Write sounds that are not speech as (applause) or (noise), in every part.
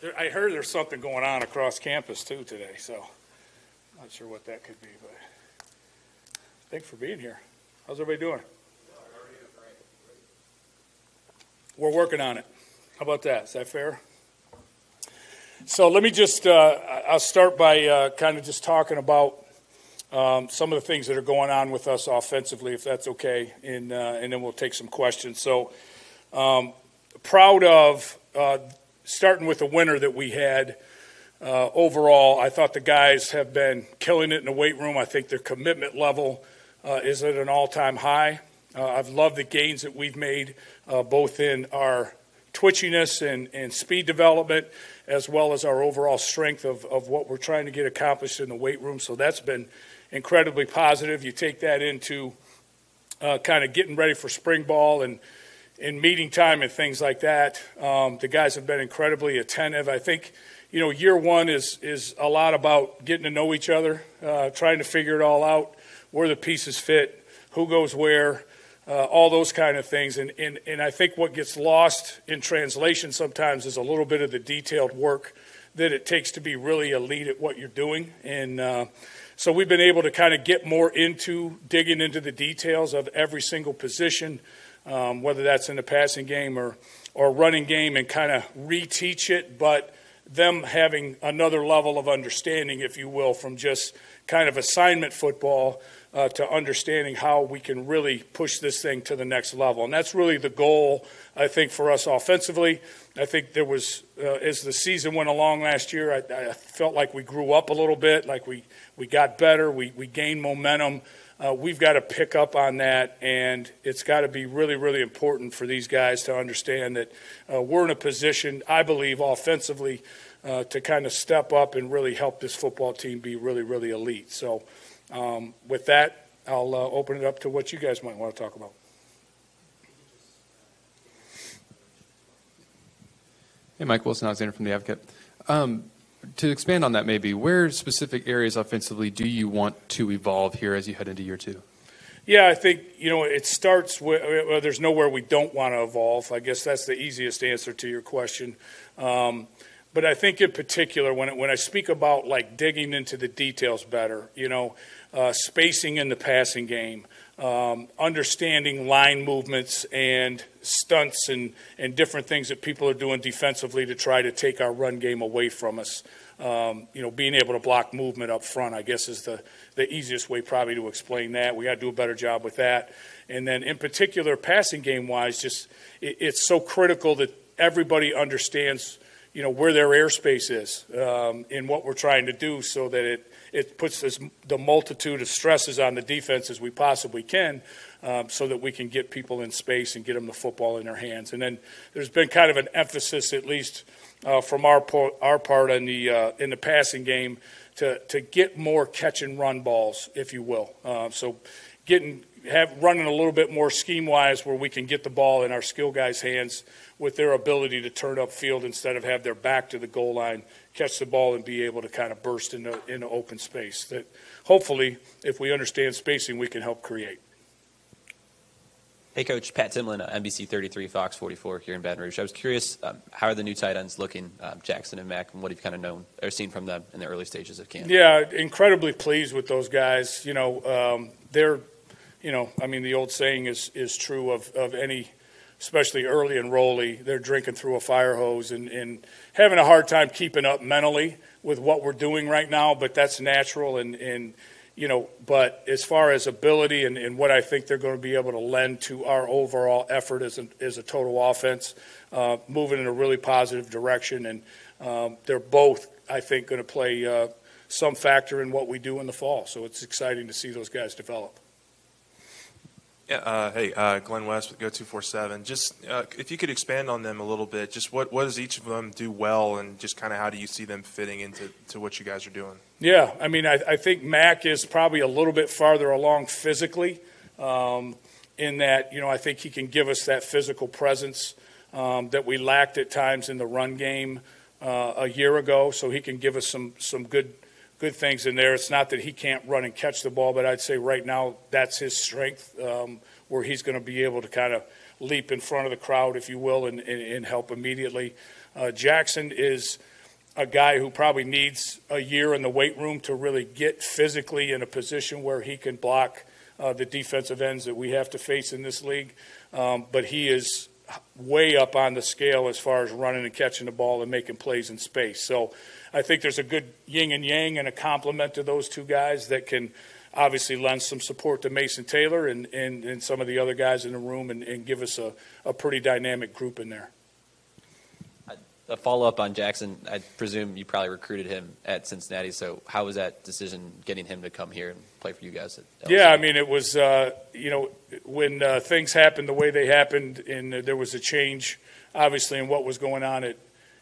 There, I heard there's something going on across campus too today, so not sure what that could be, but thanks for being here. How's everybody doing? We're working on it. How about that? Is that fair? So let me just, uh, I'll start by uh, kind of just talking about um, some of the things that are going on with us offensively, if that's okay, and, uh, and then we'll take some questions. So, um, proud of uh, starting with the winner that we had. Uh, overall, I thought the guys have been killing it in the weight room. I think their commitment level uh, is at an all time high. Uh, I've loved the gains that we've made, uh, both in our twitchiness and, and speed development, as well as our overall strength of, of what we're trying to get accomplished in the weight room. So that's been incredibly positive. You take that into uh, kind of getting ready for spring ball and in meeting time and things like that. Um, the guys have been incredibly attentive. I think, you know, year one is is a lot about getting to know each other, uh, trying to figure it all out, where the pieces fit, who goes where, uh, all those kind of things. And, and, and I think what gets lost in translation sometimes is a little bit of the detailed work that it takes to be really elite at what you're doing. And uh, so we've been able to kind of get more into digging into the details of every single position, um, whether that's in the passing game or, or running game, and kind of reteach it, but them having another level of understanding, if you will, from just kind of assignment football uh, to understanding how we can really push this thing to the next level. And that's really the goal, I think, for us offensively. I think there was, uh, as the season went along last year, I, I, felt like we grew up a little bit, like we, we got better, we, we gained momentum. Uh, we've got to pick up on that, and it's got to be really, really important for these guys to understand that uh, we're in a position, I believe, offensively, uh, to kind of step up and really help this football team be really, really elite. So, um, with that, I'll uh, open it up to what you guys might want to talk about. Hey, Mike Wilson, Alexander from the Advocate. Um, to expand on that, maybe where specific areas offensively do you want to evolve here as you head into year two? Yeah, I think you know it starts with well, there's nowhere we don't want to evolve. I guess that's the easiest answer to your question. Um, but I think in particular, when it, when I speak about like digging into the details better, you know, uh, spacing in the passing game, um, understanding line movements and stunts and, and different things that people are doing defensively to try to take our run game away from us. Um, you know, being able to block movement up front, I guess, is the, the easiest way probably to explain that. We got to do a better job with that. And then, in particular, passing game wise, just it, it's so critical that everybody understands, you know, where their airspace is um, in what we're trying to do, so that it it puts the multitude of stresses on the defense as we possibly can um, so that we can get people in space and get them the football in their hands. And then there's been kind of an emphasis, at least uh, from our, our part in the, uh, in the passing game, to, to get more catch and run balls, if you will. Uh, so getting have running a little bit more scheme wise where we can get the ball in our skill guys' hands with their ability to turn up field instead of have their back to the goal line catch the ball and be able to kind of burst into, into open space. That hopefully, if we understand spacing, we can help create. Hey, Coach Pat Timlin, uh, NBC 33, Fox 44 here in Baton Rouge. I was curious, um, how are the new tight ends looking, um, Jackson and Mac, and what have you kind of known or seen from them in the early stages of camp? Yeah, incredibly pleased with those guys. You know, um, they're, you know, I mean, the old saying is is true of of any especially early enrollee, they're drinking through a fire hose and, and having a hard time keeping up mentally with what we're doing right now, but that's natural. And, and you know, but as far as ability and, and what I think they're going to be able to lend to our overall effort as a, as a total offense, uh, moving in a really positive direction. And um, they're both, I think, going to play uh, some factor in what we do in the fall. So it's exciting to see those guys develop. Yeah, uh, hey, uh, Glenn West with Go247. Just uh, if you could expand on them a little bit, just what, what does each of them do well, and just kind of how do you see them fitting into to what you guys are doing? Yeah, I mean, I, I think Mac is probably a little bit farther along physically, um, in that, you know, I think he can give us that physical presence um, that we lacked at times in the run game uh, a year ago, so he can give us some, some good good things in there. It's not that he can't run and catch the ball, but I'd say right now that's his strength, um, where he's going to be able to kind of leap in front of the crowd, if you will, and, and, and help immediately. Uh, Jackson is a guy who probably needs a year in the weight room to really get physically in a position where he can block uh, the defensive ends that we have to face in this league. Um, but he is way up on the scale as far as running and catching the ball and making plays in space. So I think there's a good yin and yang and a complement to those two guys that can obviously lend some support to Mason Taylor and, and, and some of the other guys in the room and, and give us a, a pretty dynamic group in there. A follow up on Jackson, I presume you probably recruited him at Cincinnati. So, how was that decision getting him to come here and play for you guys? At Yeah, I mean, it was, uh, you know, when uh, things happened the way they happened and there was a change, obviously, in what was going on at,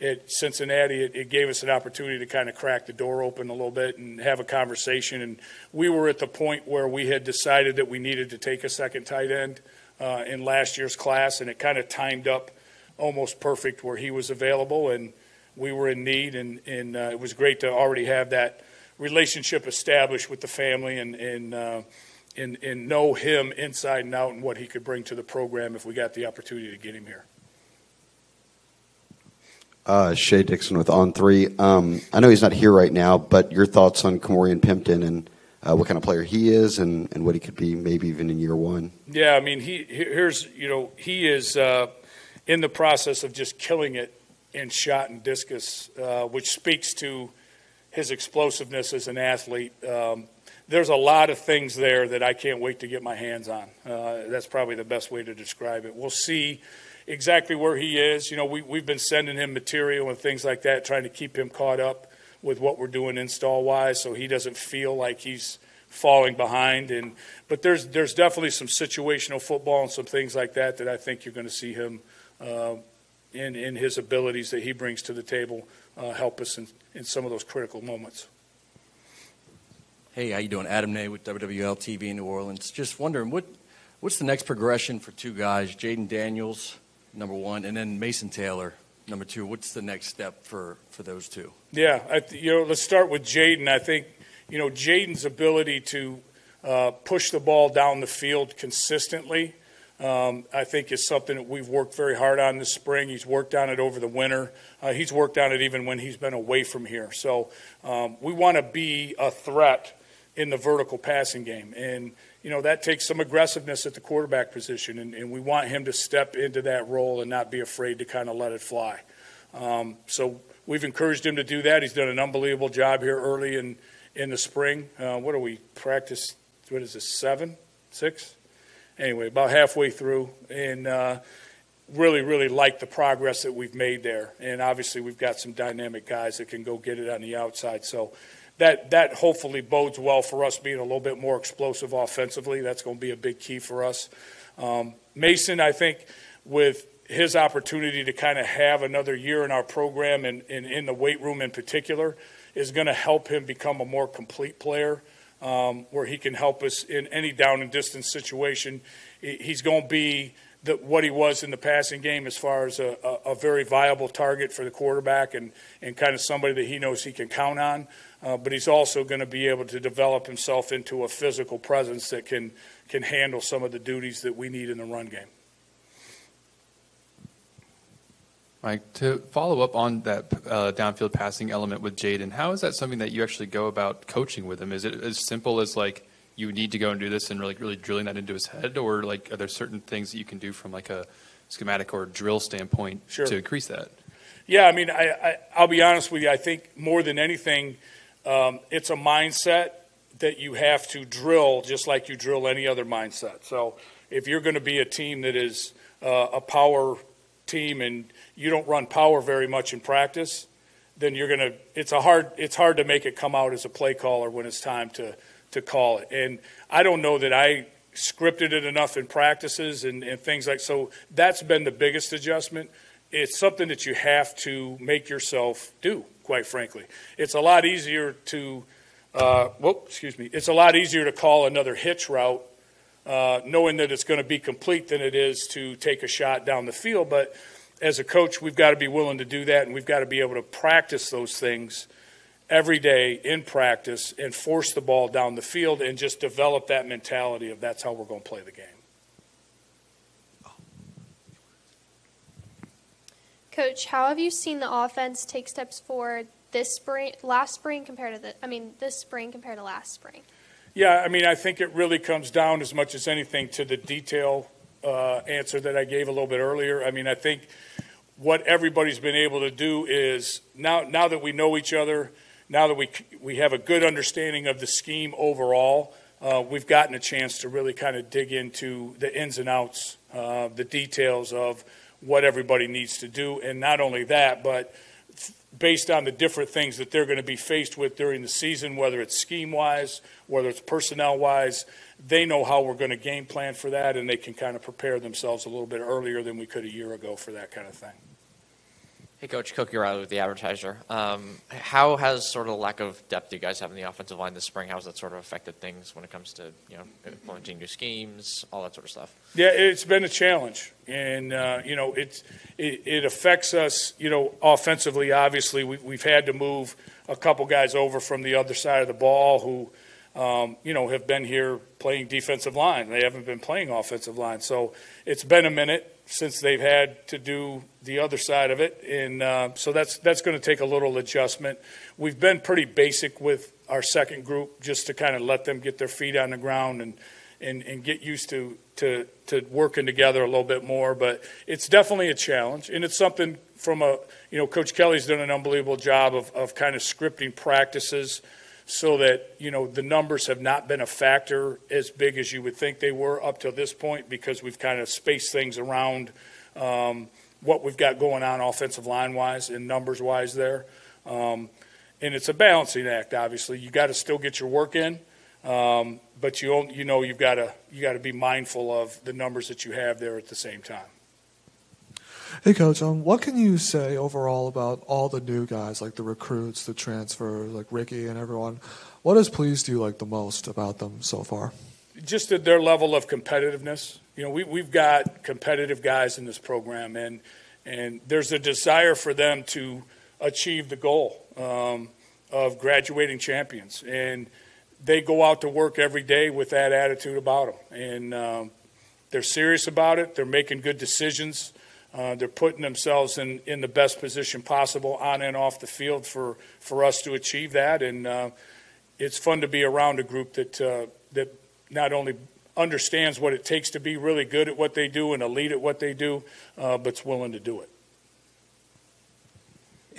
at Cincinnati, it, it gave us an opportunity to kind of crack the door open a little bit and have a conversation. And we were at the point where we had decided that we needed to take a second tight end uh, in last year's class, and it kind of timed up almost perfect where he was available and we were in need. And, and uh, it was great to already have that relationship established with the family and, and, uh, and, and know him inside and out and what he could bring to the program if we got the opportunity to get him here. Uh, Shea Dixon with On Three. Um, I know he's not here right now, but your thoughts on Ka'Morreun Pimpton and uh, what kind of player he is and, and what he could be maybe even in year one. Yeah, I mean, he here's you know he is uh, in the process of just killing it in shot and discus, uh, which speaks to his explosiveness as an athlete. Um, there's a lot of things there that I can't wait to get my hands on. Uh, that's probably the best way to describe it. We'll see exactly where he is. You know, we, we've been sending him material and things like that, trying to keep him caught up with what we're doing install wise, so he doesn't feel like he's falling behind. And but there's there's definitely some situational football and some things like that that I think you're going to see him uh, in in his abilities that he brings to the table uh, help us in, in some of those critical moments. Hey, how you doing? Adam Nay with WWL TV in New Orleans. Just wondering what what's the next progression for two guys, Jayden Daniels, number one, and then Mason Taylor, number two. What's the next step for for those two? Yeah, I, you know, let's start with Jayden. I think you know Jayden's ability to uh, push the ball down the field consistently. Um, I think is something that we've worked very hard on this spring. He's worked on it over the winter. Uh, he's worked on it even when he's been away from here. So um, we want to be a threat in the vertical passing game, and you know that takes some aggressiveness at the quarterback position, and, and we want him to step into that role and not be afraid to kind of let it fly. Um, so we've encouraged him to do that. He's done an unbelievable job here early in in the spring. Uh, what do we practice? What is this? Seven, six? Anyway, about halfway through, and uh, really, really like the progress that we've made there. And obviously, we've got some dynamic guys that can go get it on the outside. So that that hopefully bodes well for us being a little bit more explosive offensively. That's going to be a big key for us. Um, Mason, I think, with his opportunity to kind of have another year in our program and, and in the weight room in particular is going to help him become a more complete player um, where he can help us in any down and distance situation. He's going to be the, what he was in the passing game as far as a, a, a, very viable target for the quarterback and, and kind of somebody that he knows he can count on. Uh, but he's also going to be able to develop himself into a physical presence that can, can handle some of the duties that we need in the run game. Mike, to follow up on that uh, downfield passing element with Jayden, how is that something that you actually go about coaching with him? Is it as simple as like you need to go and do this and really, really drilling that into his head, or like are there certain things that you can do from like a schematic or drill standpoint sure. to increase that? Yeah, I mean, I, I, will be honest with you. I think more than anything, um, it's a mindset that you have to drill just like you drill any other mindset. So if you're going to be a team that is uh, a power team and you don't run power very much in practice, then you're going to it's a hard it's hard to make it come out as a play caller when it's time to to call it. And I don't know that I scripted it enough in practices and, and things like so that's been the biggest adjustment. It's something that you have to make yourself do, quite frankly. It's a lot easier to uh, whoop, excuse me. It's a lot easier to call another hitch route uh, knowing that it's going to be complete than it is to take a shot down the field. But as a coach, we've got to be willing to do that, and we've got to be able to practice those things every day in practice and force the ball down the field and just develop that mentality of that's how we're going to play the game. Coach, how have you seen the offense take steps forward this spring, last spring compared to the, I mean, this spring compared to last spring? Yeah, I mean, I think it really comes down as much as anything to the detail uh, answer that I gave a little bit earlier. I mean, I think what everybody's been able to do is now now that we know each other, now that we we have a good understanding of the scheme overall, uh, we've gotten a chance to really kind of dig into the ins and outs, uh, the details of what everybody needs to do, and not only that, but based on the different things that they're going to be faced with during the season, whether it's scheme wise, whether it's personnel wise, they know how we're going to game plan for that, and they can kind of prepare themselves a little bit earlier than we could a year ago for that kind of thing. Hey, Coach Koki Riley with the Advertiser. Um, how has sort of the lack of depth you guys have in the offensive line this spring? How has that sort of affected things when it comes to you know implementing new schemes, all that sort of stuff? Yeah, it's been a challenge, and uh, you know it's it, it, affects us. You know, offensively, obviously, we, we've had to move a couple guys over from the other side of the ball who. Um, you know, have been here playing defensive line. They haven't been playing offensive line. So it's been a minute since they've had to do the other side of it, and uh, so that's that's going to take a little adjustment. We've been pretty basic with our second group, just to kind of let them get their feet on the ground and and, and get used to, to to working together a little bit more. But it's definitely a challenge, and it's something from a you know Coach Kelly's done an unbelievable job of of kind of scripting practices so that you know the numbers have not been a factor as big as you would think they were up to this point because we've kind of spaced things around um, what we've got going on offensive line wise and numbers wise there. Um, and it's a balancing act. Obviously, you got to still get your work in, um, but you you know you've got to you got to be mindful of the numbers that you have there at the same time. Hey, coach. Um, what can you say overall about all the new guys, like the recruits, the transfers, like Ricky and everyone? What has pleased you like the most about them so far? Just at their level of competitiveness. You know, we we've got competitive guys in this program, and and there's a desire for them to achieve the goal um, of graduating champions, and they go out to work every day with that attitude about them, and um, they're serious about it. They're making good decisions. Uh, they're putting themselves in, in the best position possible on and off the field for, for us to achieve that. And uh, it's fun to be around a group that, uh, that not only understands what it takes to be really good at what they do and elite at what they do, uh, but's willing to do it.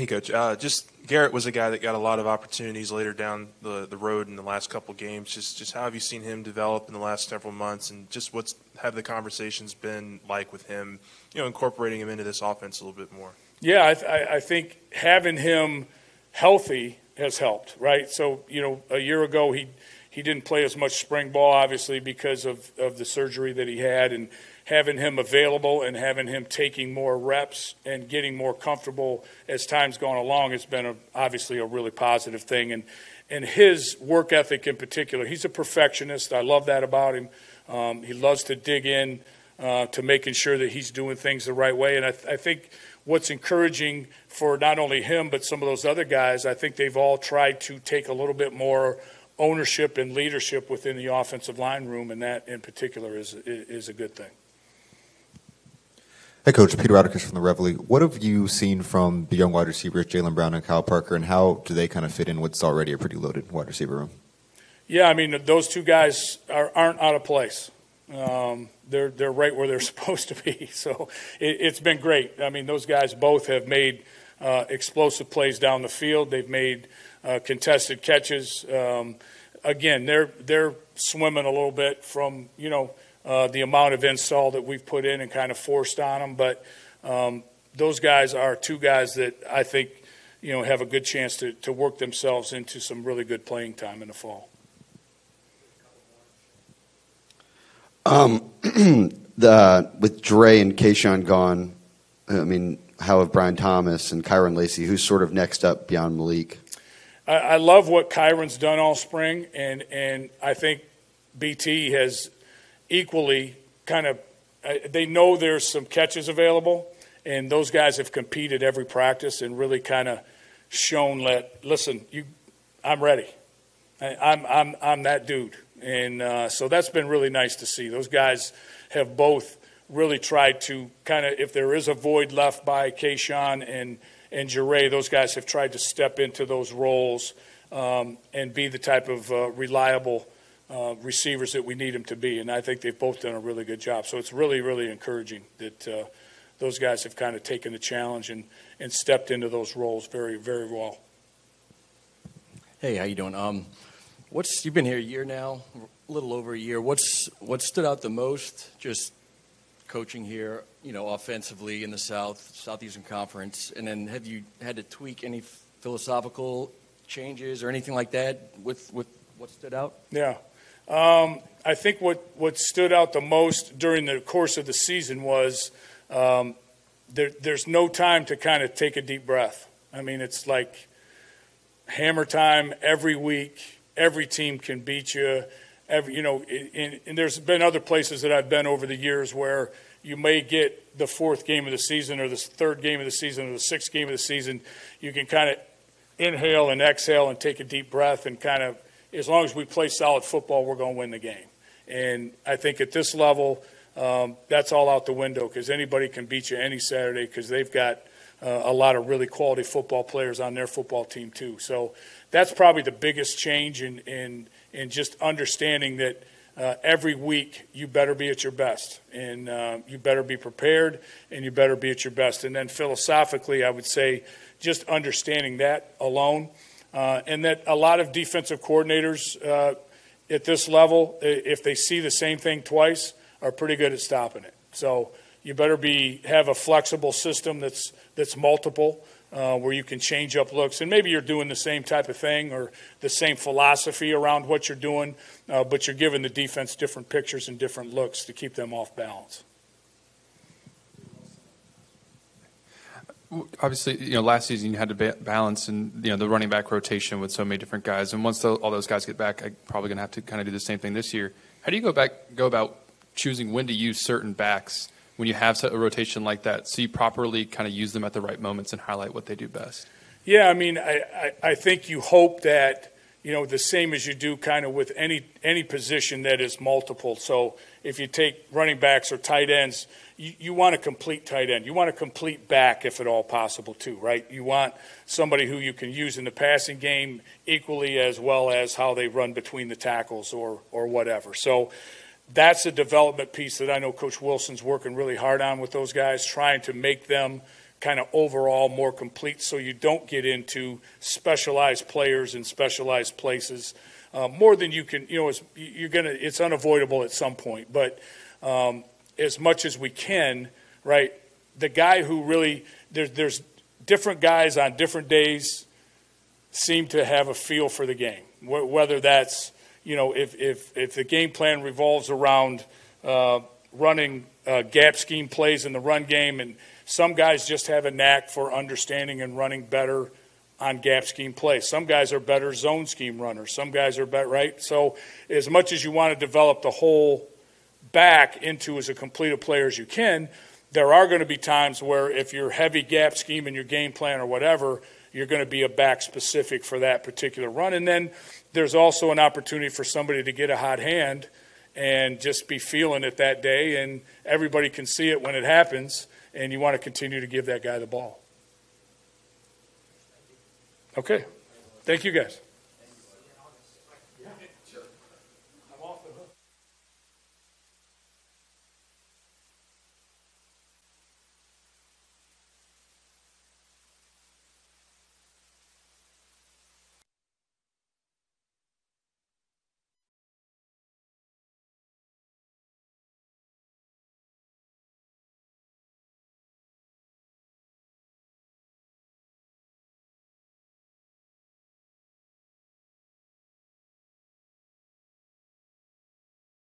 Hey, Coach. Uh, just Garrett was a guy that got a lot of opportunities later down the, the road in the last couple games. Just just how have you seen him develop in the last several months, and just what's have the conversations been like with him? You know, incorporating him into this offense a little bit more. Yeah, I, th- I think having him healthy has helped. Right. So you know, a year ago he he didn't play as much spring ball, obviously because of of the surgery that he had, and having him available and having him taking more reps and getting more comfortable as time's gone along has been a, obviously a really positive thing. And and his work ethic in particular, he's a perfectionist. I love that about him. Um, he loves to dig in uh, to making sure that he's doing things the right way. And I, th- I think what's encouraging for not only him but some of those other guys, I think they've all tried to take a little bit more ownership and leadership within the offensive line room, and that in particular is is a good thing. Hey, Coach Peter Atticus from the Reveille. What have you seen from the young wide receivers, Jalen Brown and Kyle Parker, and how do they kind of fit in what's already a pretty loaded wide receiver room? Yeah, I mean those two guys are, not out of place. Um, they're they're right where they're (laughs) supposed to be. (laughs) So it, has been great. I mean those guys both have made uh, explosive plays down the field. They've made uh, contested catches. Um, again, they're they're swimming a little bit from you know uh, the amount of install that we've put in and kind of forced on them. But um, those guys are two guys that I think you know have a good chance to, to work themselves into some really good playing time in the fall. Um, (clears throat) the with Dre and Kayshon gone, I mean, how have Brian Thomas and Kyren Lacy? Who's sort of next up beyond Malik? I, I love what Kyren's done all spring, and and I think BT has equally kind of uh, they know there's some catches available, and those guys have competed every practice and really kind of shown that listen, you, I'm ready. I, I'm I'm I'm that dude, and uh, so that's been really nice to see. Those guys have both really tried to kind of, if there is a void left by Kayshon and, and Jaray, those guys have tried to step into those roles um, and be the type of uh, reliable uh, receivers that we need them to be. And I think they've both done a really good job. So it's really, really encouraging that uh, those guys have kind of taken the challenge and, and stepped into those roles very, very well. Hey, how you doing? Um, what's you've been here a year now, a little over a year. What's what stood out the most? Just coaching here, you know, offensively in the South, Southeastern Conference, and then have you had to tweak any philosophical changes or anything like that with with what stood out? Yeah. Um, I think what, what stood out the most during the course of the season was um, there, there's no time to kind of take a deep breath. I mean, it's like hammer time every week. Every team can beat you. Every, you know, and there's been other places that I've been over the years where you may get the fourth game of the season or the third game of the season or the sixth game of the season. You can kind of inhale and exhale and take a deep breath and kind of, as long as we play solid football, we're going to win the game. And I think at this level, um, that's all out the window because anybody can beat you any Saturday because they've got uh, a lot of really quality football players on their football team too. So that's probably the biggest change in in, in just understanding that uh, every week you better be at your best and uh, you better be prepared and you better be at your best. And then philosophically, I would say just understanding that alone, uh, and that a lot of defensive coordinators uh, at this level, if they see the same thing twice, are pretty good at stopping it. So you better be have a flexible system that's that's multiple, uh, where you can change up looks, and maybe you're doing the same type of thing or the same philosophy around what you're doing, uh, but you're giving the defense different pictures and different looks to keep them off balance. Obviously, you know, last season you had to ba- balance and you know the running back rotation with so many different guys, and once the, all those guys get back, I'm probably going to have to kind of do the same thing this year. How do you go back go about choosing when to use certain backs when you have a rotation like that, so you properly kind of use them at the right moments and highlight what they do best? Yeah, I mean, I, I, I think you hope that you know the same as you do kind of with any any position that is multiple. So if you take running backs or tight ends, you, you want a complete tight end. You want a complete back if at all possible too, right? You want somebody who you can use in the passing game equally as well as how they run between the tackles or or whatever. So that's a development piece that I know Coach Wilson's working really hard on with those guys, trying to make them kind of overall more complete so you don't get into specialized players in specialized places uh, more than you can, you know, it's, you're to, it's unavoidable at some point. But um, as much as we can, right, the guy who really, there's, there's different guys on different days seem to have a feel for the game, whether that's, you know, if, if, if the game plan revolves around uh, running uh, gap scheme plays in the run game, and some guys just have a knack for understanding and running better on gap scheme plays. Some guys are better zone scheme runners. Some guys are better, right? So, as much as you want to develop the whole back into as a complete a player as you can, there are going to be times where if you're heavy gap scheme in your game plan or whatever, you're going to be a back specific for that particular run. And then there's also an opportunity for somebody to get a hot hand and just be feeling it that day, and everybody can see it when it happens, and you want to continue to give that guy the ball. Okay. Thank you, guys.